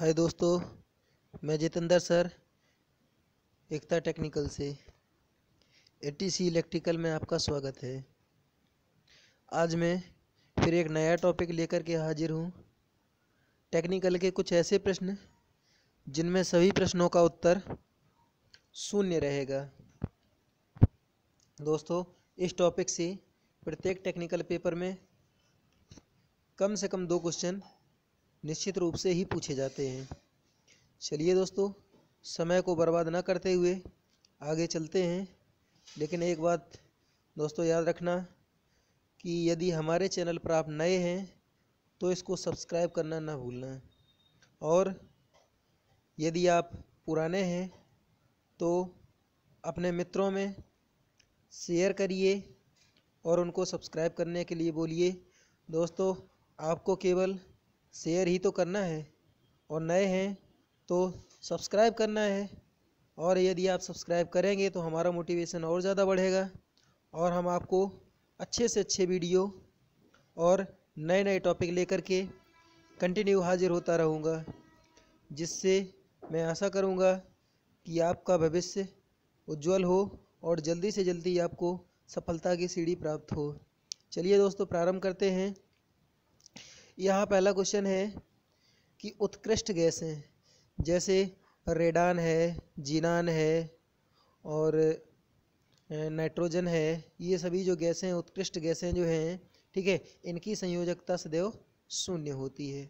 हाय दोस्तों, मैं Jitendra sir, Ekta technical से। एटीसी इलेक्ट्रिकल में आपका स्वागत है। आज मैं फिर एक नया टॉपिक लेकर के हाजिर हूँ। टेक्निकल के कुछ ऐसे प्रश्न, जिनमें सभी प्रश्नों का उत्तर शून्य रहेगा। दोस्तों, इस टॉपिक से प्रत्येक टेक्निकल पेपर में कम से कम दो क्वेश्चन निश्चित रूप से ही पूछे जाते हैं। चलिए दोस्तों, समय को बर्बाद ना करते हुए आगे चलते हैं। लेकिन एक बात दोस्तों याद रखना कि यदि हमारे चैनल पर आप नए हैं तो इसको सब्सक्राइब करना ना भूलना। और यदि आप पुराने हैं तो अपने मित्रों में शेयर करिए और उनको सब्सक्राइब करने के लिए बोलिए। दोस्तों, आपको केवल शेयर ही तो करना है और नए हैं तो सब्सक्राइब करना है। और यदि आप सब्सक्राइब करेंगे तो हमारा मोटिवेशन और ज़्यादा बढ़ेगा और हम आपको अच्छे से अच्छे वीडियो और नए नए टॉपिक लेकर के कंटिन्यू हाजिर होता रहूँगा, जिससे मैं आशा करूँगा कि आपका भविष्य उज्जवल हो और जल्दी से जल्दी आपको सफलता की सीढ़ी प्राप्त हो। चलिए दोस्तों, प्रारंभ करते हैं। यहाँ पहला क्वेश्चन है कि उत्कृष्ट गैसें जैसे रेडान है, जीनान है और नाइट्रोजन है, ये सभी जो गैसें उत्कृष्ट गैसें जो हैं, ठीक है, इनकी संयोजकता सदैव शून्य होती है।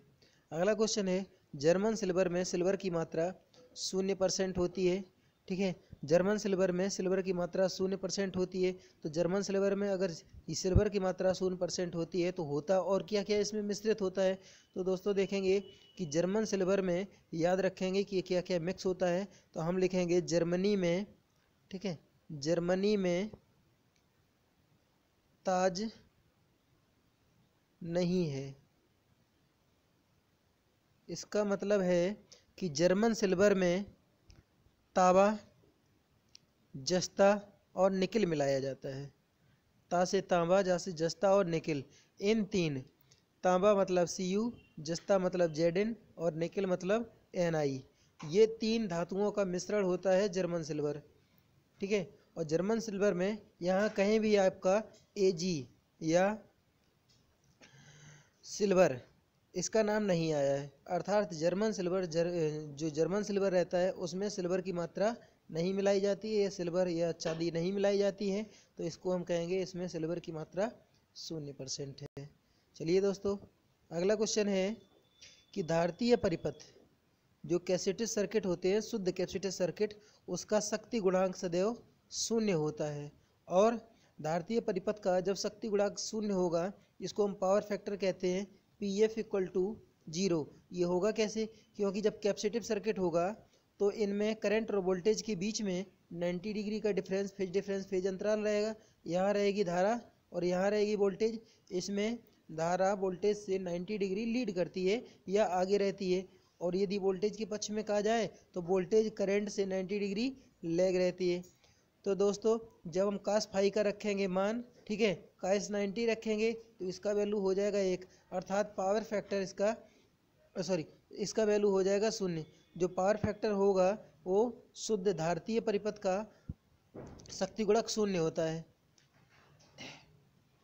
अगला क्वेश्चन है, जर्मन सिल्वर में सिल्वर की मात्रा शून्य परसेंट होती है, ठीक है जर्मन सिल्वर में सिल्वर की मात्रा शून्य परसेंट होती है तो जर्मन सिल्वर में अगर सिल्वर की मात्रा शून्य परसेंट होती है तो होता और क्या क्या इसमें मिश्रित होता है? तो दोस्तों देखेंगे कि जर्मन सिल्वर में याद रखेंगे कि क्या क्या मिक्स होता है तो हम लिखेंगे जर्मनी में, ठीक है, जर्मनी में ताज नहीं है। इसका मतलब है कि जर्मन सिल्वर में तांबा जस्ता और निकिल मिलाया जाता है। ता से तांबा जा से जस्ता और निकिल। इन तीन। तांबा मतलब सी यू जस्ता मतलब जेड एन और निकिल मतलब एन आई। ये तीन धातुओं का मिश्रण होता है जर्मन सिल्वर। ठीक है? और जर्मन सिल्वर में यहाँ कहीं भी आपका ए जी या सिल्वर इसका नाम नहीं आया है। अर्थात जर्मन सिल्वर जर, जो जर्मन सिल्वर रहता है उसमें सिल्वर की मात्रा नहीं मिलाई जाती है, या सिल्वर या चांदी नहीं मिलाई जाती है तो इसको हम कहेंगे इसमें सिल्वर की मात्रा शून्य परसेंट है। चलिए दोस्तों, अगला क्वेश्चन है कि धारतीय परिपथ, जो कैसेटिव सर्किट होते हैं, शुद्ध कैपेसिटिव सर्किट, उसका शक्ति गुणांक सदैव शून्य होता है। और धारतीय परिपथ का जब शक्ति गुणांक शून्य होगा, इसको हम पावर फैक्टर कहते हैं P F equal to zero ये होगा कैसे? क्योंकि जब कैपेसिटिव सर्किट होगा तो इनमें करंट और वोल्टेज के बीच में 90 डिग्री का डिफरेंस फ़ेज़ डिफरेंस फ़ेज़ अंतराल रहेगा। यहाँ रहेगी धारा और यहाँ रहेगी वोल्टेज इसमें धारा वोल्टेज से 90 डिग्री लीड करती है या आगे रहती है। और यदि वोल्टेज के पक्ष में कहा जाए तो वोल्टेज करंट से 90 डिग्री लेग रहती है। तो दोस्तों, जब हम कास फाई का रखेंगे मान, ठीक है कास 90 रखेंगे तो इसका वैल्यू हो जाएगा एक। अर्थात पावर फैक्टर इसका सॉरी इसका वैल्यू हो जाएगा शून्य। जो पावर फैक्टर होगा, वो शुद्ध धारतीय परिपथ का शक्ति गुणक शून्य होता है।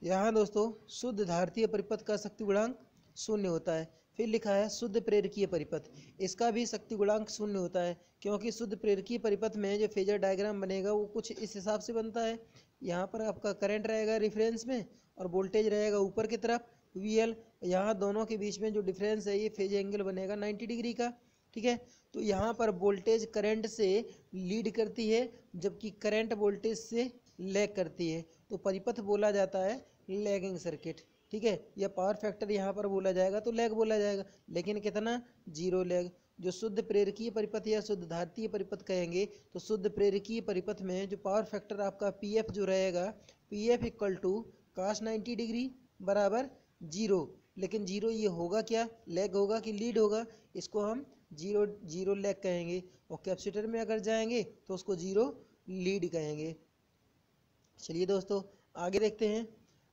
यहाँ दोस्तों, शुद्ध धारतीय परिपथ का शक्ति गुणांक शून्य होता है। फिर लिखा है शुद्ध प्रेरकीय परिपथ। इसका भी शक्ति गुणांक शून्य होता है, क्योंकि शुद्ध प्रेरकीय परिपथ में जो फेजर डायग्राम बनेगा, वो कुछ इस हिसाब से बनता है। यहाँ पर आपका करंट रहेगा रिफरेंस में और वोल्टेज रहेगा ऊपर की तरफ़। वी एल यहाँ दोनों के बीच में जो डिफरेंस है, ये फ़ेज़ एंगल बनेगा 90 डिग्री का। ठीक है? तो यहाँ पर वोल्टेज करंट से लीड करती है, जबकि करंट वोल्टेज से लैग करती है। तो परिपथ बोला जाता है लैगिंग सर्किट ठीक है? या पावर फैक्टर यहाँ पर बोला जाएगा तो लैग बोला जाएगा। लेकिन कितना? ज़ीरो लैग जो शुद्ध प्रेरकीय परिपथ या शुद्ध धारतीय परिपथ कहेंगे तो शुद्ध प्रेरकीय परिपथ में जो पावर फैक्टर आपका पी एफ़ जो रहेगा P F equal to cos ninety degree बराबर ज़ीरो लेकिन ज़ीरो ये होगा क्या? लेग होगा कि लीड होगा? इसको हम ज़ीरो ज़ीरो लैग कहेंगे और कैपेसिटर में अगर जाएँगे तो उसको ज़ीरो लीड कहेंगे। चलिए दोस्तों, आगे देखते हैं।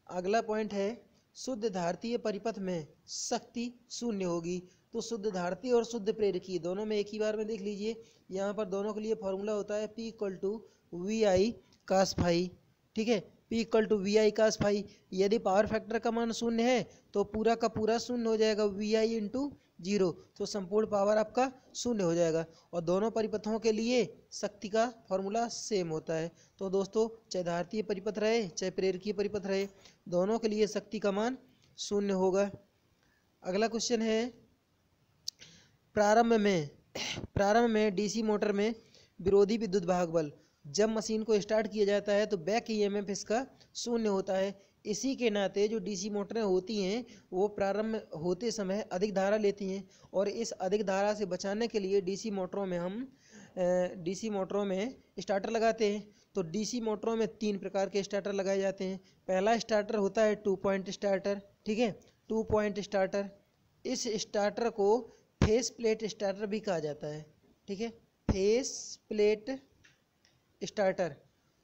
अगला पॉइंट है, शुद्ध धारतीय परिपथ में शक्ति शून्य होगी। तो शुद्ध धारती और शुद्ध प्रेरकी दोनों में एक ही बार में देख लीजिए। यहाँ पर दोनों के लिए फॉर्मूला होता है P equal to V I cos phi ठीक है? P equal to V I cos phi यदि पावर फैक्टर का मान शून्य है तो पूरा का पूरा शून्य हो जाएगा वी आई इंटू ज़ीरो तो संपूर्ण पावर आपका शून्य हो जाएगा। और दोनों परिपथों के लिए शक्ति का फॉर्मूला सेम होता है। तो दोस्तों, चाहे धारतीय परिपथ रहे, चाहे प्रेरकीय परिपथ रहे, दोनों के लिए शक्ति का मान शून्य होगा। अगला क्वेश्चन है, प्रारंभ में प्रारंभ में डीसी मोटर में विरोधी विद्युत भाग बल। जब मशीन को स्टार्ट किया जाता है तो बैक ईएमएफ इसका शून्य होता है। इसी के नाते जो डीसी मोटरें होती हैं, वो प्रारंभ होते समय अधिक धारा लेती हैं और इस अधिक धारा से बचाने के लिए डीसी मोटरों में हम डीसी मोटरों में स्टार्टर लगाते हैं। तो डीसी मोटरों में तीन प्रकार के स्टार्टर लगाए जाते हैं। पहला स्टार्टर होता है टू पॉइंट स्टार्टर, ठीक है? Two point starter. इस स्टार्टर को फेस प्लेट स्टार्टर भी कहा जाता है, ठीक है? Face plate starter.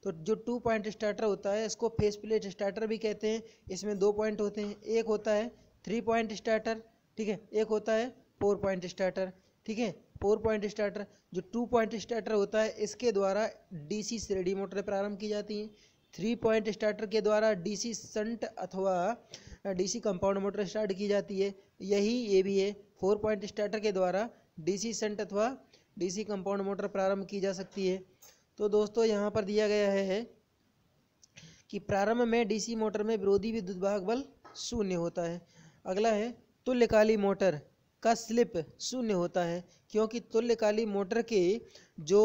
तो जो टू पॉइंट स्टार्टर होता है, इसको फेस प्लेट स्टार्टर भी कहते हैं। इसमें दो पॉइंट होते हैं। एक होता है थ्री पॉइंट स्टार्टर ठीक है? एक होता है फोर पॉइंट स्टार्टर ठीक है? फोर पॉइंट स्टार्टर जो टू पॉइंट स्टार्टर होता है, इसके द्वारा डीसी श्रेणी मोटर प्रारंभ की जाती हैं। थ्री पॉइंट स्टार्टर के द्वारा डीसी संट अथवा डीसी कंपाउंड मोटर स्टार्ट की जाती है। यही ये भी है। फोर पॉइंट स्टार्टर के द्वारा डीसी संट अथवा डीसी कंपाउंड मोटर प्रारंभ की जा सकती है। तो दोस्तों, यहाँ पर दिया गया है कि प्रारंभ में डीसी मोटर में विरोधी विद्युत भाग बल शून्य होता है। अगला है, तुल्यकाली मोटर का स्लिप शून्य होता है, क्योंकि तुल्यकाली मोटर के जो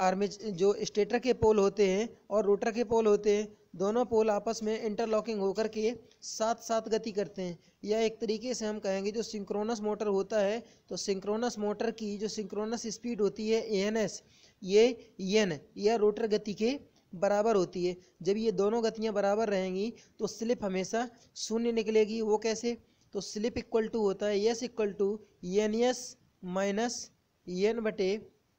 आर्मी जो स्टेटर के पोल होते हैं और रोटर के पोल होते हैं, दोनों पोल आपस में इंटरलॉकिंग होकर के साथ साथ गति करते हैं। या एक तरीके से हम कहेंगे, जो सिंक्रोनस मोटर होता है तो सिंक्रोनस मोटर की जो सिंक्रोनस स्पीड होती है एएनएस ये यन, या रोटर गति के बराबर होती है। जब ये दोनों गतियाँ बराबर रहेंगी तो स्लिप हमेशा शून्य निकलेगी। वो कैसे? तो स्लिप इक्वल टू होता है, S equal to N S minus N बटे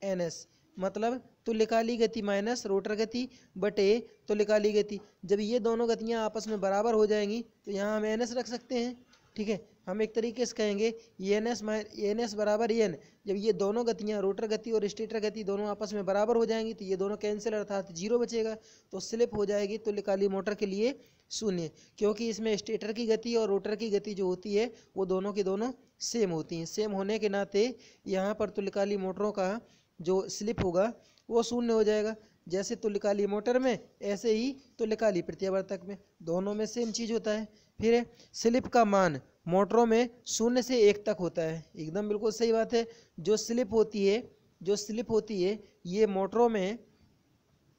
एन एस। मतलब तो तुल्यकाली गति माइनस रोटर गति बटे तो तुल्यकाली गति। जब ये दोनों गतियाँ आपस में बराबर हो जाएँगी तो यहाँ हम एन एस रख सकते हैं। ठीक है? हम एक तरीके से कहेंगे एन एस एन एस बराबर एन जब ये दोनों गतियाँ रोटर गति और स्टेटर गति दोनों आपस में बराबर हो जाएँगी तो ये दोनों कैंसिल अर्थात ज़ीरो बचेगा तो स्लिप हो जाएगी तुल्यकाली मोटर के लिए शून्य, क्योंकि इसमें स्टेटर की गति और रोटर की गति जो होती है, वो दोनों की दोनों सेम होती हैं। सेम होने के नाते यहाँ पर तुल्यकाली मोटरों का जो स्लिप होगा, वो शून्य हो जाएगा। जैसे तुल्यकाली मोटर में, ऐसे ही तुल्यकाली प्रत्यावर्तक में। दोनों में सेम चीज़ होता है। फिर स्लिप का मान मोटरों में शून्य से एक तक होता है। एकदम बिल्कुल सही बात है। जो स्लिप होती है, जो स्लिप होती है, ये मोटरों में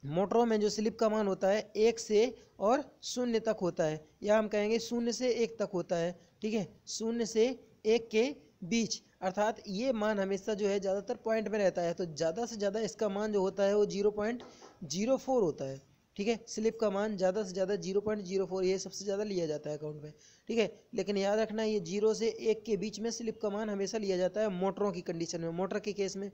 मोटरों में जो स्लिप का मान होता है, एक से और शून्य तक होता है। या हम कहेंगे शून्य से एक तक होता है। ठीक है? शून्य से एक के बीच। अर्थात ये मान हमेशा जो है, ज़्यादातर पॉइंट में रहता है। तो ज़्यादा से ज़्यादा इसका मान जो होता है, वो ज़ीरो पॉइंट ज़ीरो फोर होता है। ठीक है? स्लिप का मान ज़्यादा से ज़्यादा ज़ीरो पॉइंट ज़ीरो फोर ये सबसे ज़्यादा लिया जाता है अकाउंट में ठीक है? लेकिन याद रखना ये ज़ीरो से एक के बीच में स्लिप का मान हमेशा लिया जाता है मोटरों की कंडीशन में, मोटर के केस में।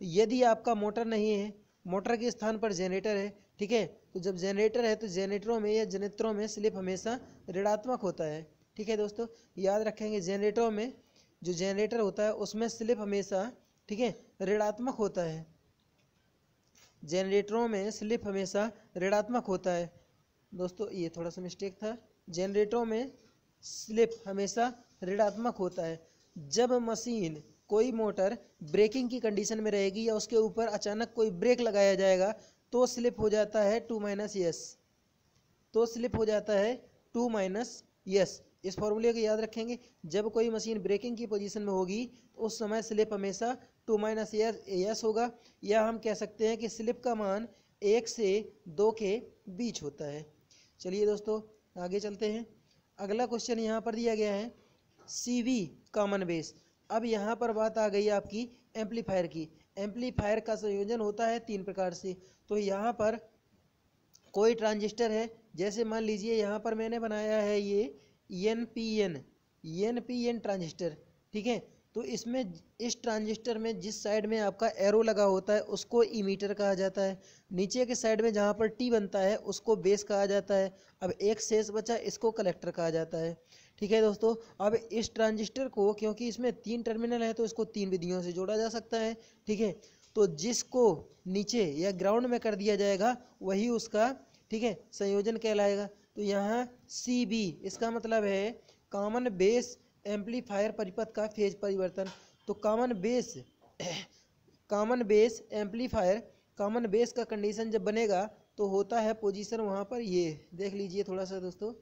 यदि आपका मोटर नहीं है, मोटर के स्थान पर जनरेटर है, ठीक है? तो जब जनरेटर है तो जनरेटरों में या जनरेटरों में स्लिप हमेशा ऋणात्मक होता है, ठीक है दोस्तों? याद रखेंगे जनरेटरों में जो जनरेटर होता है, उसमें स्लिप हमेशा, ठीक है? ऋणात्मक होता है। जनरेटरों में स्लिप हमेशा ऋणात्मक होता है। दोस्तों, ये थोड़ा सा मिस्टेक था। जनरेटरों में स्लिप हमेशा ऋणात्मक होता है। जब मशीन कोई मोटर ब्रेकिंग की कंडीशन में रहेगी या उसके ऊपर अचानक कोई ब्रेक लगाया जाएगा तो स्लिप हो जाता है टू माइनस यस तो स्लिप हो जाता है टू माइनस यस इस फॉर्मूले को याद रखेंगे। जब कोई मशीन ब्रेकिंग की पोजीशन में होगी तो उस समय स्लिप हमेशा टू माइनस यस होगा। या हम कह सकते हैं कि स्लिप का मान एक से दो के बीच होता है। चलिए दोस्तों, आगे चलते हैं। अगला क्वेश्चन यहाँ पर दिया गया है सी वी कॉमन बेस अब यहाँ पर बात आ गई आपकी एम्पलीफायर की। एम्पलीफायर का संयोजन होता है तीन प्रकार से। तो यहाँ पर कोई ट्रांजिस्टर है, जैसे मान लीजिए यहाँ पर मैंने बनाया है ये N P N N P N transistor ठीक है? तो इसमें इस ट्रांजिस्टर में जिस साइड में आपका एरो लगा होता है, उसको इमीटर कहा जाता है। नीचे के साइड में जहाँ पर टी बनता है, उसको बेस कहा जाता है। अब एक शेष बचा, इसको कलेक्टर कहा जाता है। ठीक है दोस्तों? अब इस ट्रांजिस्टर को, क्योंकि इसमें तीन टर्मिनल है तो इसको तीन विधियों से जोड़ा जा सकता है। ठीक है? तो जिसको नीचे या ग्राउंड में कर दिया जाएगा, वही उसका, ठीक है, संयोजन कहलाएगा। तो यहाँ सी बी इसका मतलब है कॉमन बेस एम्पलीफायर परिपथ का फ़ेज़ परिवर्तन। तो common base common base amplifier common base का कंडीशन जब बनेगा तो होता है पोजीशन वहाँ पर ये। देख लीजिए थोड़ा सा दोस्तों।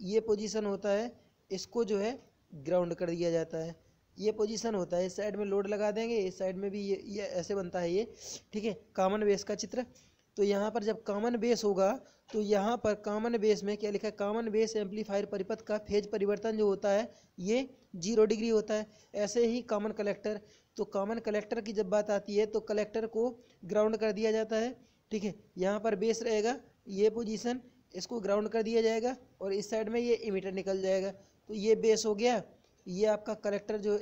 ये पोजीशन होता है, इसको जो है ग्राउंड कर दिया जाता है। ये पोजीशन होता है, इस साइड में लोड लगा देंगे, इस साइड में भी ये ये ऐसे बनता है ये। ठीक है कॉमन बेस का चित्र। तो यहाँ पर जब कॉमन बेस होगा तो यहाँ पर कॉमन बेस में क्या लिखा है? कॉमन बेस एम्पलीफायर परिपथ का फ़ेज़ परिवर्तन जो होता है, ये ज़ीरो डिग्री होता है। ऐसे ही कॉमन कलेक्टर तो कॉमन कलेक्टर की जब बात आती है तो कलेक्टर को ग्राउंड कर दिया जाता है, ठीक है? यहाँ पर बेस रहेगा, ये पोजीशन इसको ग्राउंड कर दिया जाएगा, और इस साइड में ये इमीटर निकल जाएगा। तो ये बेस हो गया, ये आपका कलेक्टर जो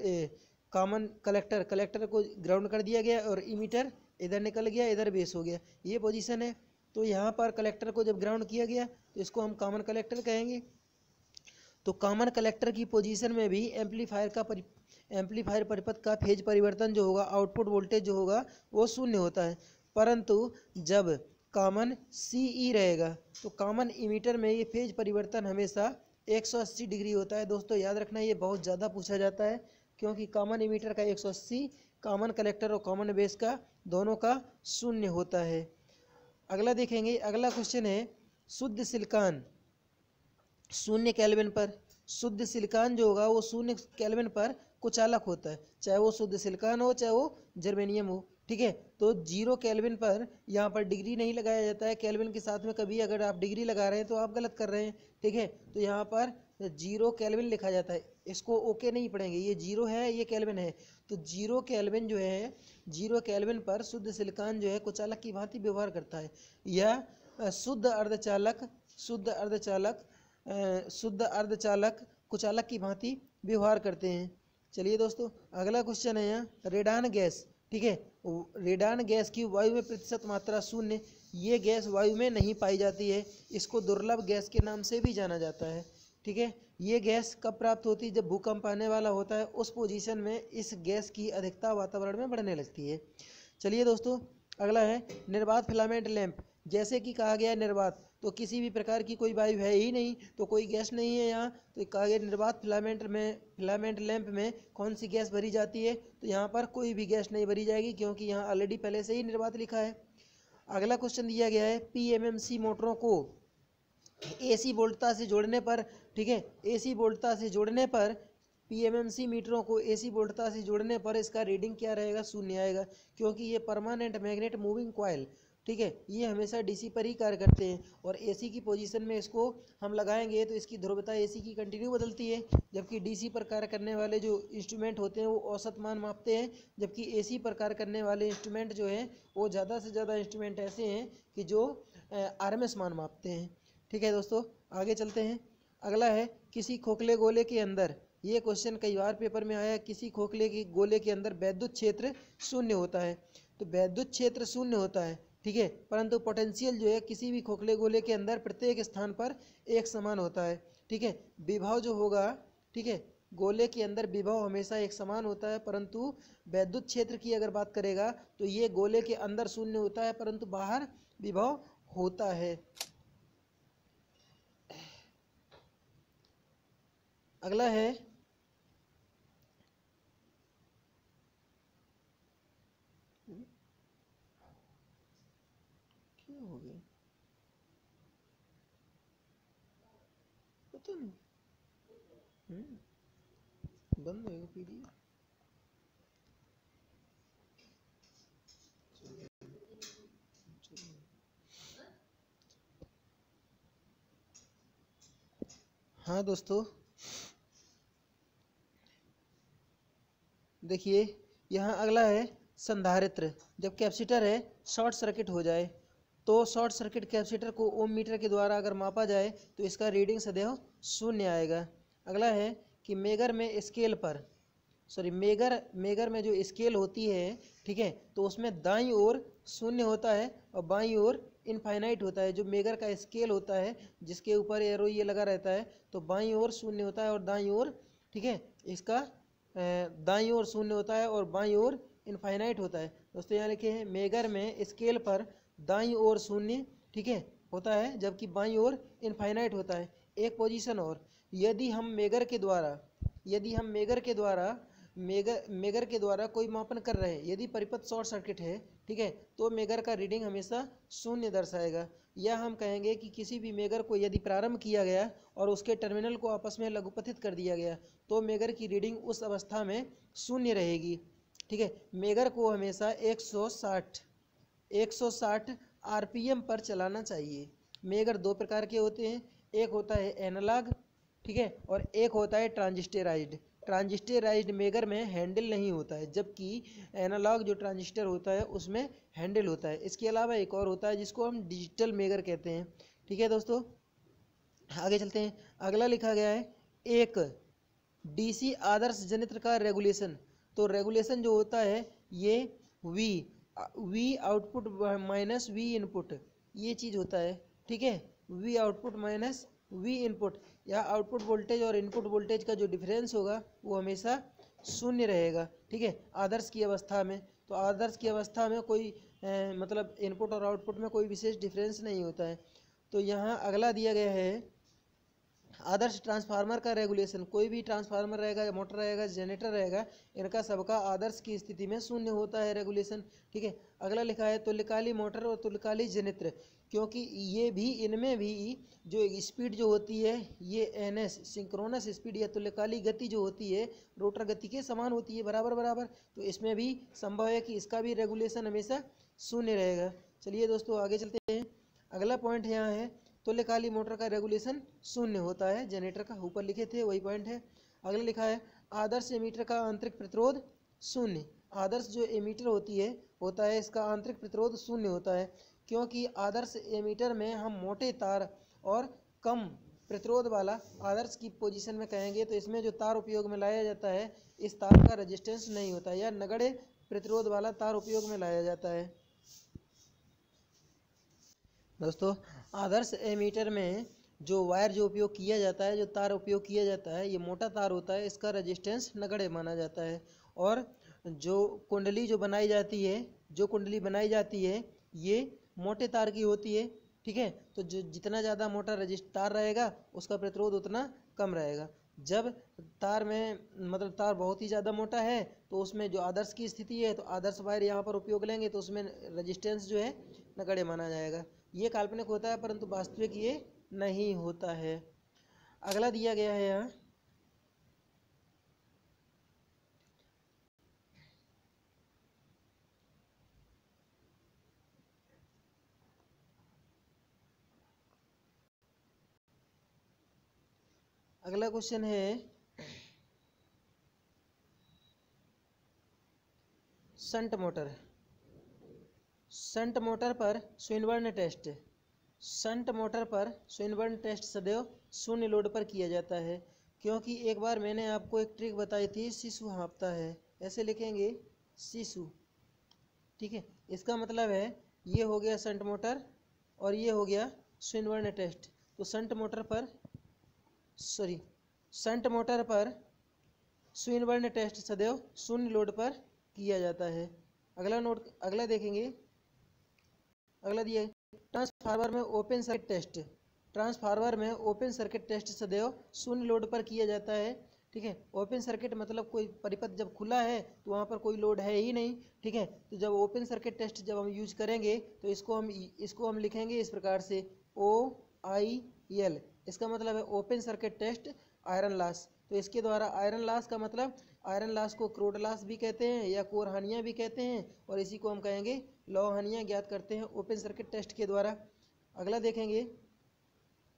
कॉमन कलेक्टर कलेक्टर को ग्राउंड कर दिया गया, और इमीटर इधर निकल गया, इधर बेस हो गया। ये पोजीशन है। तो यहाँ पर कलेक्टर को जब ग्राउंड किया गया तो इसको हम कॉमन कलेक्टर कहेंगे। तो कॉमन कलेक्टर की पोजीशन में भी एम्पलीफायर का परि एम्पलीफायर परिपथ का फ़ेज़ परिवर्तन जो होगा आउटपुट वोल्टेज जो होगा, वो शून्य होता है। परंतु जब कॉमन सी ई रहेगा तो कॉमन इमीटर में ये फ़ेज़ परिवर्तन हमेशा 180 डिग्री होता है। दोस्तों, याद रखना, ये बहुत ज़्यादा पूछा जाता है, क्योंकि कॉमन इमीटर का 180 कॉमन कलेक्टर और कॉमन बेस का दोनों का शून्य होता है। अगला देखेंगे, अगला क्वेश्चन है, शुद्ध सिलिकॉन शून्य कैलविन पर। शुद्ध सिलिकॉन जो होगा, वो शून्य कैलविन पर कुचालक होता है, चाहे वो शुद्ध सिलिकॉन हो, चाहे वो जर्मेनियम हो, ठीक है? तो ज़ीरो कैलविन पर यहाँ पर डिग्री नहीं लगाया जाता है। कैलविन के साथ में कभी अगर आप डिग्री लगा रहे हैं तो आप गलत कर रहे हैं, ठीक है? तो यहाँ पर ज़ीरो कैलविन लिखा जाता है। इसको ओके नहीं पढ़ेंगे। ये ज़ीरो है, ये कैलविन है। तो ज़ीरो कैलविन जो है, ज़ीरो कैलविन पर शुद्ध सिलिकॉन जो है, कुचालक की भांति व्यवहार करता है। यह शुद्ध अर्धचालक शुद्ध अर्धचालक शुद्ध अर्धचालक, कुचालक की भांति व्यवहार करते हैं। चलिए दोस्तों, अगला क्वेश्चन है यहाँ, रेडान गैस। ठीक है रेडान गैस की वायु में प्रतिशत मात्रा शून्य, ये गैस वायु में नहीं पाई जाती है। इसको दुर्लभ गैस के नाम से भी जाना जाता है। ठीक है ये गैस कब प्राप्त होती है? जब भूकंप आने वाला होता है, उस पोजीशन में इस गैस की अधिकता वातावरण में बढ़ने लगती है। चलिए दोस्तों, अगला है निर्बाध फिलामेंट लैंप। जैसे कि कहा गया निर्बाध तो किसी भी प्रकार की कोई वायु है ही नहीं तो कोई गैस नहीं है यहाँ। तो कहा गया निर्बाध फिलामेंट में, फिलामेंट लैंप में कौन सी गैस भरी जाती है? तो यहाँ पर कोई भी गैस नहीं भरी जाएगी, क्योंकि यहाँ ऑलरेडी पहले से ही निर्बाध लिखा है। अगला क्वेश्चन दिया गया है पी मोटरों को एसी वोल्टता से जोड़ने पर, ठीक है, एसी वोल्टता से जोड़ने पर, पीएमएमसी मीटरों को एसी वोल्टता से जोड़ने पर इसका रीडिंग क्या रहेगा? शून्य आएगा, क्योंकि ये परमानेंट मैग्नेट मूविंग कॉयल ठीक है, ये हमेशा डीसी पर ही कार्य करते हैं और एसी की पोजीशन में इसको हम लगाएँगे तो इसकी ध्रुवता एसी की कंटिन्यू बदलती है, जबकि डीसी पर कार्य करने वाले जो इंस्ट्रूमेंट होते हैं वो औसत मान मापते हैं, जबकि एसी पर कार्य करने वाले इंस्ट्रूमेंट जो हैं वो ज़्यादा से ज़्यादा इंस्ट्रूमेंट ऐसे हैं कि जो आरएमएस मान मापते हैं। ठीक है दोस्तों, आगे चलते हैं। अगला है, किसी खोखले गोले के अंदर। ये क्वेश्चन कई बार पेपर में आया किसी खोखले के गोले के अंदर वैद्युत क्षेत्र शून्य होता है। तो वैद्युत क्षेत्र शून्य होता है, ठीक है? परंतु पोटेंशियल जो है, किसी भी खोखले गोले के अंदर प्रत्येक स्थान पर एक समान होता है, ठीक है? विभव जो होगा, ठीक है? गोले के अंदर विभव हमेशा एक समान होता है, परंतु वैद्युत क्षेत्र की अगर बात करेगा तो ये गोले के अंदर शून्य होता है, परंतु बाहर विभव होता है। अगला है हो गया? पता नहीं। हम्म बंद हाँ दोस्तों देखिए, यहाँ अगला है संधारित्र। जब कैपेसिटर है, शॉर्ट सर्किट हो जाए तो शॉर्ट सर्किट कैपेसिटर को ओम मीटर के द्वारा अगर मापा जाए तो इसका रीडिंग सदैव शून्य आएगा। अगला है कि मेगर में स्केल पर, सॉरी, मेगर मेगर में जो स्केल होती है, ठीक है तो उसमें दाई ओर शून्य होता है और बाई ओर इनफाइनाइट होता है। जो मेगर का स्केल होता है, जिसके ऊपर एरो ये लगा रहता है तो बाई ओर शून्य होता है और दाई ओर, ठीक है, इसका दाई ओर शून्य होता है और बाई ओर इनफाइनाइट होता है। दोस्तों, यहाँ लिखे हैं, मेगर में स्केल पर दाई ओर शून्य, ठीक है, होता है, जबकि बाई ओर इनफाइनाइट होता है। एक पोजीशन और। यदि हम मेगर के द्वारा, यदि हम मेगर के द्वारा, मेगर मेगर के द्वारा कोई मापन कर रहे हैं, यदि परिपथ शॉर्ट सर्किट है, ठीक है तो मेगर का रीडिंग हमेशा शून्य दर्शाएगा। या हम कहेंगे कि किसी भी मेगर को यदि प्रारंभ किया गया और उसके टर्मिनल को आपस में लघुपथित कर दिया गया तो मेगर की रीडिंग उस अवस्था में शून्य रहेगी। ठीक है? मेगर को हमेशा 160 160 आरपीएम पर चलाना चाहिए। मेगर दो प्रकार के होते हैं, एक होता है एनालॉग, ठीक है? और एक होता है ट्रांजिस्टराइज्ड। ट्रांजिस्टराइज्ड मेगर में हैंडल नहीं होता है, जबकि एनालॉग जो ट्रांजिस्टर होता है, उसमें हैंडल होता है। इसके अलावा एक और होता है, जिसको हम डिजिटल मेगर कहते हैं। ठीक है दोस्तों? आगे चलते हैं। अगला लिखा गया है, एक, डीसी आदर्श जनित्र का रेगुलेशन। तो रेगुलेशन जो होता है, ये V V output minus V input ये चीज़ होता है। ठीक है? V output minus V input या आउटपुट वोल्टेज और इनपुट वोल्टेज का जो डिफरेंस होगा वो हमेशा शून्य रहेगा ठीक है? आदर्श की अवस्था में। तो आदर्श की अवस्था में कोई ए, मतलब इनपुट और आउटपुट में कोई विशेष डिफरेंस नहीं होता है। तो यहाँ अगला दिया गया है आदर्श ट्रांसफार्मर का रेगुलेशन कोई भी ट्रांसफार्मर रहेगा मोटर रहेगा जनरेटर रहेगा इनका सबका आदर्श की स्थिति में शून्य होता है रेगुलेशन ठीक है? अगला लिखा है तुल्यकाली मोटर और तुल्यकाली जनरेटर क्योंकि ये भी, इनमें भी जो स्पीड जो होती है, ये एन एस सिंक्रोनस स्पीड या तुल्यकाली गति जो होती है, रोटर गति के समान होती है, बराबर बराबर। तो इसमें भी संभव है कि इसका भी रेगुलेशन हमेशा शून्य रहेगा। चलिए दोस्तों, आगे चलते हैं। अगला पॉइंट यहाँ है, तुल्यकाली मोटर का रेगुलेशन शून्य होता है। जनरेटर का ऊपर लिखे थे, वही पॉइंट है। अगला लिखा है, आदर्श एमीटर का आंतरिक प्रतिरोध शून्य। आदर्श जो एमीटर होती है, होता है, इसका आंतरिक प्रतिरोध शून्य होता है। क्योंकि आदर्श एमीटर में हम मोटे तार और कम प्रतिरोध वाला आदर्श की पोजीशन में कहेंगे तो इसमें जो तार उपयोग में लाया जाता है, इस तार का रजिस्टेंस नहीं होता या नगड़े प्रतिरोध वाला तार उपयोग में लाया जाता है। दोस्तों, आदर्श एमीटर में जो वायर जो उपयोग किया जाता है, जो तार उपयोग किया जाता है, ये मोटा तार होता है, इसका रजिस्टेंस नगड़े माना जाता है। और जो कुंडली जो बनाई जाती है, जो कुंडली बनाई जाती है, ये मोटे तार की होती है, ठीक है? तो जो, जितना ज़्यादा मोटा रजिस्ट, तार रहेगा, उसका प्रतिरोध उतना कम रहेगा। जब तार में मतलब तार बहुत ही ज़्यादा मोटा है तो उसमें जो आदर्श की स्थिति है तो आदर्श वायर यहाँ पर उपयोग लेंगे तो उसमें रजिस्टेंस जो है नगड़े माना जाएगा। ये काल्पनिक होता है, परंतु वास्तविक ये नहीं होता है। अगला दिया गया है यहाँ। अगला क्वेश्चन है संट मोटर। संट मोटर पर स्विनबर्न टेस्ट संट मोटर पर स्विनबर्न टेस्ट सदैव शून्य लोड पर किया जाता है, क्योंकि एक बार मैंने आपको एक ट्रिक बताई थी, शिशु हाँपता है। ऐसे लिखेंगे, शिशु। ठीक है? इसका मतलब है, ये हो गया संट मोटर और ये हो गया स्विनबर्न टेस्ट तो संट मोटर पर सॉरी संट मोटर पर स्विनबर्न टेस्ट सदैव शून्य लोड पर किया जाता है। अगला नोट, अगला देखेंगे। अगला दिया ट्रांसफार्मर में ओपन सर्किट टेस्ट। ट्रांसफार्मर में ओपन सर्किट टेस्ट सदैव शून्य लोड पर किया जाता है, ठीक है? ओपन सर्किट मतलब कोई परिपथ जब खुला है तो वहाँ पर कोई लोड है ही नहीं, ठीक है? तो जब ओपन सर्किट टेस्ट जब हम यूज़ करेंगे तो इसको हम इसको हम लिखेंगे इस प्रकार से ओ आई एल इसका मतलब है open circuit test iron loss तो इसके द्वारा आयरन लॉस का मतलब आयरन लॉस को क्रोड लॉस भी कहते हैं या कोर हानियाँ भी कहते हैं और इसी को हम कहेंगे लौ हानियाँ ज्ञात करते हैं ओपन सर्किट टेस्ट के द्वारा। अगला देखेंगे।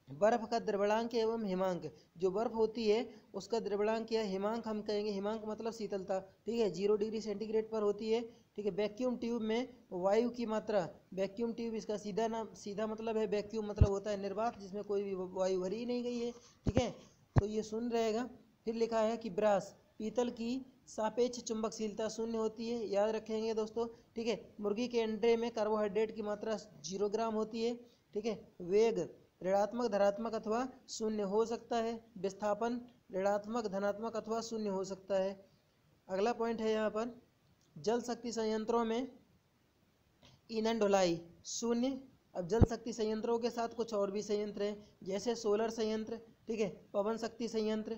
बर्फ़ का द्रवणांक एवं हिमांक। जो बर्फ़ होती है, उसका द्रवणांक या हिमांक हम कहेंगे। हिमांक मतलब शीतलता। ठीक है? ज़ीरो डिग्री सेंटीग्रेड पर होती है। ठीक है वैक्यूम ट्यूब में वायु की मात्रा वैक्यूम ट्यूब इसका सीधा नाम, सीधा मतलब है वैक्यूम मतलब होता है निर्वात, जिसमें कोई भी वायु भरी ही नहीं गई है, ठीक है? तो ये सुन रहेगा, फिर लिखा है कि ब्रास, पीतल की सापेक्ष चुंबकशीलता शून्य होती है, याद रखेंगे दोस्तों, ठीक है? मुर्गी के अंडे में कार्बोहाइड्रेट की मात्रा ज़ीरो ग्राम होती है, ठीक है? वेग, ऋणात्मक, धनात्मक अथवा शून्य हो सकता है, विस्थापन, ऋणात्मक, धनात्मक अथवा शून्य हो सकता है। अगला पॉइंट है यहाँ पर जल शक्ति संयंत्रों में ईंधन ढुलाई, शून्य। अब जल शक्ति संयंत्रों के साथ कुछ और भी संयंत्र हैं, जैसे सोलर संयंत्र, ठीक है, पवन शक्ति संयंत्र,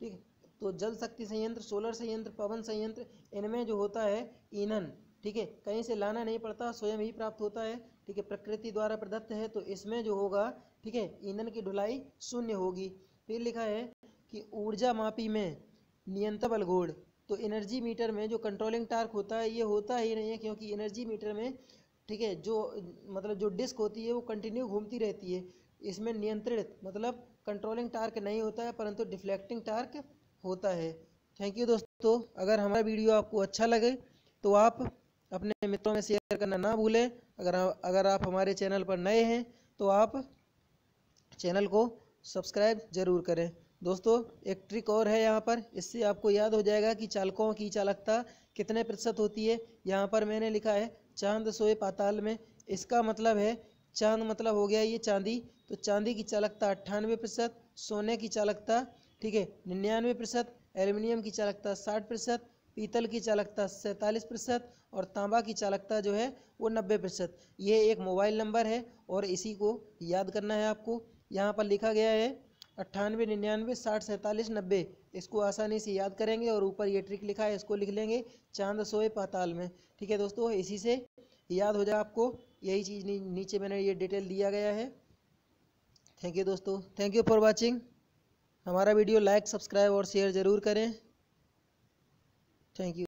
ठीक है। तो जल शक्ति संयंत्र, सोलर संयंत्र, पवन संयंत्र, इनमें जो होता है ईंधन, ठीक है, कहीं से लाना नहीं पड़ता, स्वयं ही प्राप्त होता है, ठीक है, प्रकृति द्वारा प्रदत्त है तो इसमें जो होगा, ठीक है, ईंधन की ढुलाई शून्य होगी। फिर लिखा है कि ऊर्जा मापी में नियंत्रण बलघोड़ तो एनर्जी मीटर में जो कंट्रोलिंग टार्क होता है, ये होता ही नहीं है क्योंकि एनर्जी मीटर में, ठीक है, जो मतलब जो डिस्क होती है, वो कंटिन्यू घूमती रहती है। इसमें नियंत्रित मतलब कंट्रोलिंग टार्क नहीं होता है, परंतु डिफ्लेक्टिंग टार्क होता है। थैंक यू दोस्तों। अगर हमारा वीडियो आपको अच्छा लगे तो आप अपने मित्रों में शेयर करना ना भूलें। अगर अगर आप हमारे चैनल पर नए हैं तो आप चैनल को सब्सक्राइब ज़रूर करें। दोस्तों, एक ट्रिक और है यहाँ पर। इससे आपको याद हो जाएगा कि चालकों की चालकता कितने प्रतिशत होती है। यहाँ पर मैंने लिखा है, चाँद सोए पाताल में। इसका मतलब है, चाँद मतलब हो गया ये चांदी। तो चांदी की चालकता अट्ठानवे प्रतिशत, सोने की चालकता, ठीक है, निन्यानवे प्रतिशत, एल्यूमिनियम की चालकता साठ प्रतिशत, पीतल की चालकता सैंतालीस प्रतिशत और तांबा की चालकता जो है वो नब्बे प्रतिशत। ये एक मोबाइल नंबर है और इसी को याद करना है आपको। यहाँ पर लिखा गया है अट्ठानवे निन्यानवे साठ सैंतालीस नब्बे। इसको आसानी से याद करेंगे और ऊपर ये ट्रिक लिखा है, इसको लिख लेंगे चाँद सोए पाताल में। ठीक है दोस्तों, इसी से याद हो जाए आपको, यही चीज़ नीचे मैंने ये डिटेल दिया गया है। थैंक यू दोस्तों थैंक यू फॉर वॉचिंग हमारा वीडियो लाइक सब्सक्राइब और शेयर ज़रूर करें। Thank you